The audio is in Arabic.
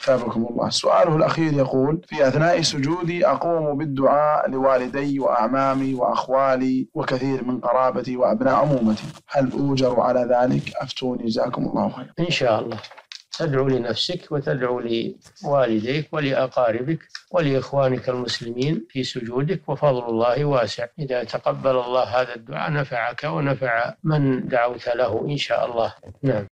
ثابكم الله. سؤاله الأخير يقول في أثناء سجودي أقوم بالدعاء لوالدي وأعمامي وأخوالي وكثير من قرابتي وأبناء عمومتي. هل أوجر على ذلك؟ أفتوني. جزاكم الله خير. إن شاء الله. تدعو لنفسك وتدعو لوالديك ولأقاربك ولإخوانك المسلمين في سجودك وفضل الله واسع. إذا تقبل الله هذا الدعاء نفعك ونفع من دعوت له إن شاء الله. نعم.